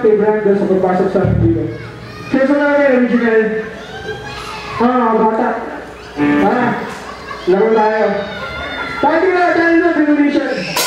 kay Brando sa pagpasok sa amin dito. Kaya sa namin, original. Ah, mga bata. Tara, laro tayo. Tayo na, tayo na, Revolution.